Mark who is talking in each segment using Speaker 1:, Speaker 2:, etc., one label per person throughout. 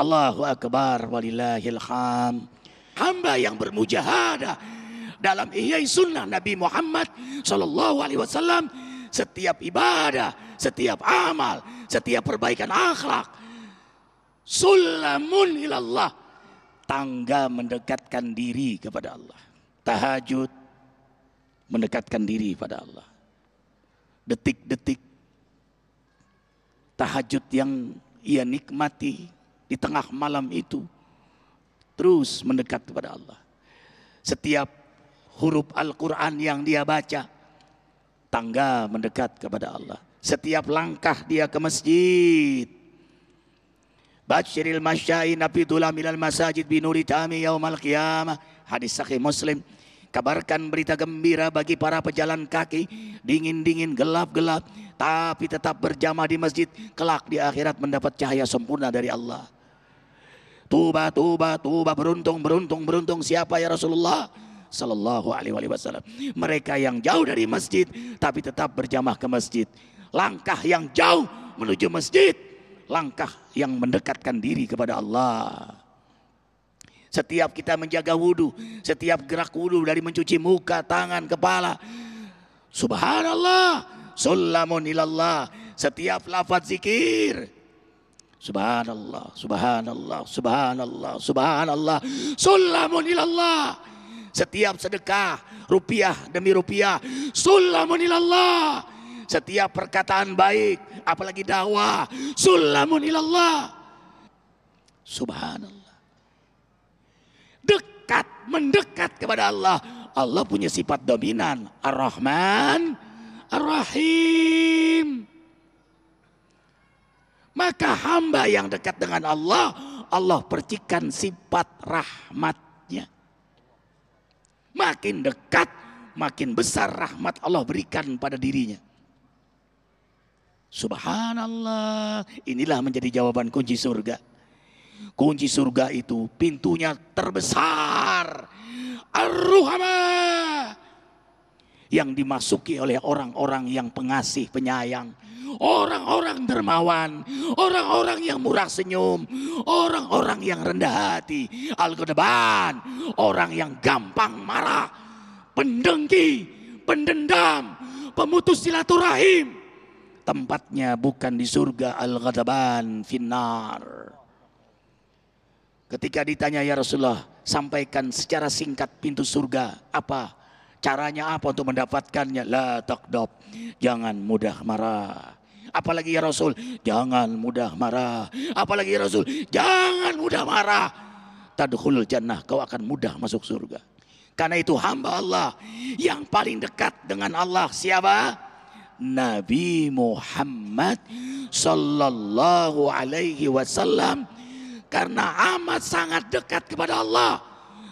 Speaker 1: Allahu Akbar walillahil ham. Hamba yang bermujahadah. Dalam ihyai sunnah Nabi Muhammad Sallallahu Alaihi Wasallam setiap ibadah, setiap amal, setiap perbaikan akhlak sulamun ilallah tangga mendekatkan diri kepada Allah. Tahajud mendekatkan diri pada Allah. Detik-detik tahajud yang ia nikmati di tengah malam itu terus mendekat kepada Allah. Setiap huruf Al-Quran yang dia baca, tangga mendekat kepada Allah. Setiap langkah dia ke masjid. Bashiril masyain nafidullah minal masajid binuri tami yaumal qiyamah. Hadis sahih Muslim. Kabarkan berita gembira bagi para pejalan kaki, dingin-dingin, gelap-gelap, tapi tetap berjamaah di masjid, kelak di akhirat mendapat cahaya sempurna dari Allah. Tuba, tuba, tuba, beruntung, beruntung, beruntung siapa ya Rasulullah? Sallallahu alaihi wasallam. Mereka yang jauh dari masjid, tapi tetap berjamaah ke masjid. Langkah yang jauh menuju masjid, langkah yang mendekatkan diri kepada Allah. Setiap kita menjaga wudhu, setiap gerak wudhu dari mencuci muka, tangan, kepala. Subhanallah, sulamun ilallah. Setiap lafaz zikir. Subhanallah, subhanallah, subhanallah, subhanallah. Sulamun ilallah. Setiap sedekah, rupiah demi rupiah. Sulamun ilallah. Setiap perkataan baik, apalagi dakwah. Sulamun ilallah. Subhanallah dekat, mendekat kepada Allah. Allah punya sifat dominan, Ar-Rahman, Ar-Rahim. Maka hamba yang dekat dengan Allah, Allah percikan sifat rahmatnya. Makin dekat, makin besar rahmat Allah berikan pada dirinya. Subhanallah, inilah menjadi jawaban kunci surga. Kunci surga itu pintunya terbesar. Ar-Ruhama. Yang dimasuki oleh orang-orang yang pengasih, penyayang. Orang-orang dermawan. Orang-orang yang murah senyum. Orang-orang yang rendah hati. Al-Qadban. Orang yang gampang marah. Pendengki. Pendendam. Pemutus silaturahim. Tempatnya bukan di surga Al-Ghadaban Finnar. Ketika ditanya ya Rasulullah, sampaikan secara singkat pintu surga. Apa? Caranya apa untuk mendapatkannya? La takdob. Jangan mudah marah. Apalagi ya Rasul, jangan mudah marah. Apalagi ya Rasul, jangan mudah marah. Tadkhul jannah, kau akan mudah masuk surga. Karena itu hamba Allah yang paling dekat dengan Allah siapa? Nabi Muhammad sallallahu alaihi wasallam karena amat sangat dekat kepada Allah.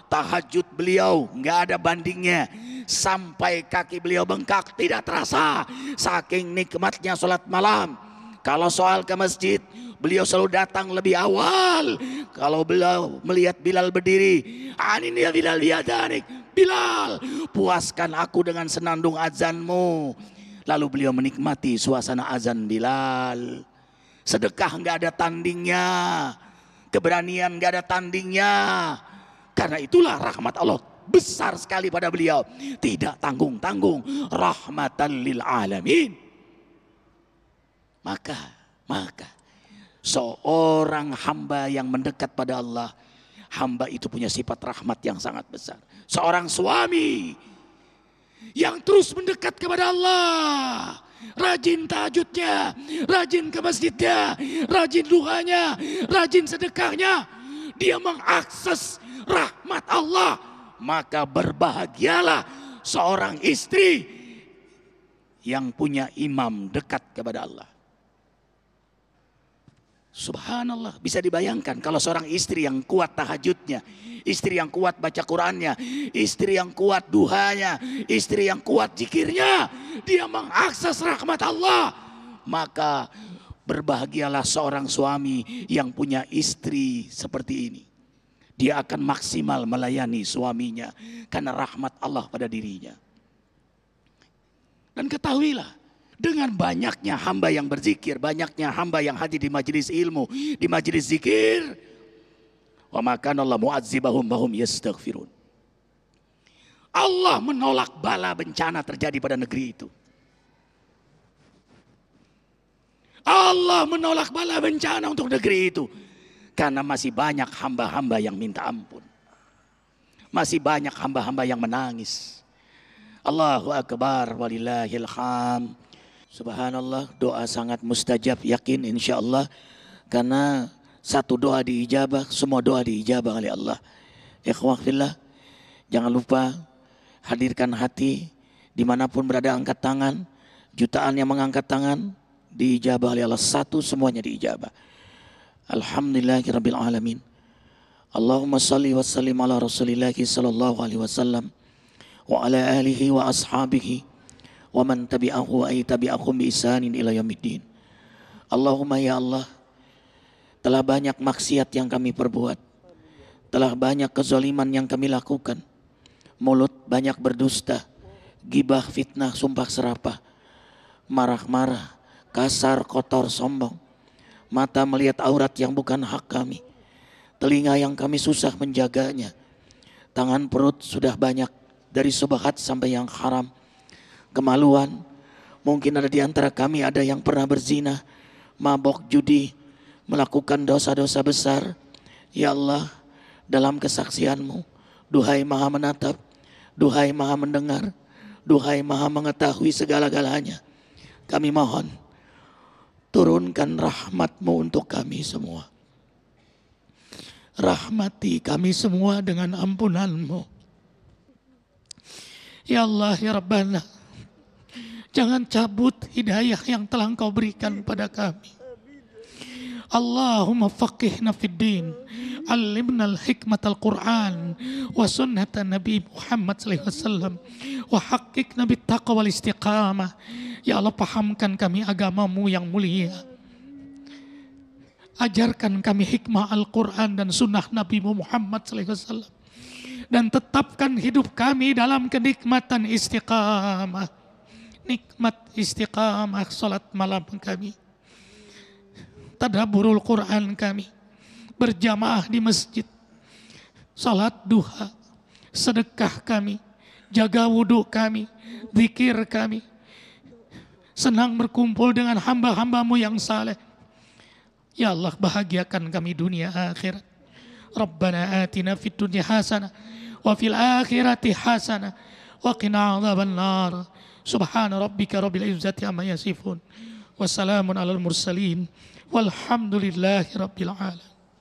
Speaker 1: Tahajud beliau nggak ada bandingnya. Sampai kaki beliau bengkak tidak terasa. Saking nikmatnya sholat malam. Kalau soal ke masjid, beliau selalu datang lebih awal. Kalau beliau melihat Bilal berdiri, ini dia Bilal biadanik. Bilal, puaskan aku dengan senandung azanmu. Lalu beliau menikmati suasana azan Bilal. Sedekah nggak ada tandingnya keberanian gak ada tandingnya. Karena itulah rahmat Allah besar sekali pada beliau. Tidak tanggung-tanggung. Rahmatan lil alamin. Maka, maka seorang hamba yang mendekat pada Allah, hamba itu punya sifat rahmat yang sangat besar. Seorang suami yang terus mendekat kepada Allah, rajin tahajudnya, rajin ke masjidnya, rajin duhanya, rajin sedekahnya. Dia mengakses rahmat Allah. Maka berbahagialah seorang istri yang punya imam dekat kepada Allah. Subhanallah, bisa dibayangkan kalau seorang istri yang kuat tahajudnya, istri yang kuat baca Qurannya, istri yang kuat duhanya, istri yang kuat zikirnya, dia mengakses rahmat Allah. Maka berbahagialah seorang suami yang punya istri seperti ini. Dia akan maksimal melayani suaminya karena rahmat Allah pada dirinya. Dan ketahuilah, dengan banyaknya hamba yang berzikir, banyaknya hamba yang hadir di majelis ilmu, di majelis zikir, Wa maka Allah mu'adzibahum bahum yastaghfirun. Allah menolak bala bencana terjadi pada negeri itu. Allah menolak bala bencana untuk negeri itu. Karena masih banyak hamba-hamba yang minta ampun. Masih banyak hamba-hamba yang menangis. Allahu Akbar walillahil ham. Subhanallah doa sangat mustajab yakin insya Allah. Karena satu doa diijabah, semua doa diijabah oleh Allah. Ikhwah fillah, jangan lupa hadirkan hati di mana pun berada angkat tangan. Jutaan yang mengangkat tangan, diijabah oleh Allah satu semuanya diijabah Alhamdulillahirabbil alamin Allahumma salli wa sallim ala Rasulillah sallallahu alaihi wasallam wa ala alihi wa ashabihi wa man tabi'ahu ay tabi'ahum bi isanin ila yaumiddin Allahumma ya Allah telah banyak maksiat yang kami perbuat telah banyak kezaliman yang kami lakukan mulut banyak berdusta gibah fitnah sumpah serapah marah-marah kasar, kotor, sombong. Mata melihat aurat yang bukan hak kami. Telinga yang kami susah menjaganya. Tangan perut sudah banyak dari subahat sampai yang haram. Kemaluan, mungkin ada di antara kami ada yang pernah berzina, mabok judi, melakukan dosa-dosa besar. Ya Allah, dalam kesaksianmu, duhai maha menatap, duhai maha mendengar, duhai maha mengetahui segala-galanya. Kami mohon, turunkan rahmatmu untuk kami semua. Rahmati kami semua dengan ampunanmu. Ya Allah, ya Rabbana. Jangan cabut hidayah yang telah engkau berikan pada kami. Allahumma faqihna fid din. Alimna al-hikmat al-Quran. Wa sunnata Nabi Muhammad wasallam. Wa haqiqna bit taqwa wal istiqamah. Ya Allah pahamkan kami agamamu yang mulia. Ajarkan kami hikmah Al-Quran dan sunnah Nabi Muhammad SAW. Dan tetapkan hidup kami dalam kenikmatan istiqamah. Nikmat istiqamah salat malam kami. Tadaburul Quran kami. Berjamaah di masjid. Salat duha. Sedekah kami. Jaga wudhu kami. Zikir kami senang berkumpul dengan hamba-hambamu yang saleh. Ya Allah bahagiakan kami dunia akhirat. Rabbana atina fid dunya hasanah wa fil akhirati hasanah wa qina adzaban nar. Subhana rabbika rabbil izzati amma yasifun. Wassalamun alal mursalin walhamdulillahi rabbil alamin.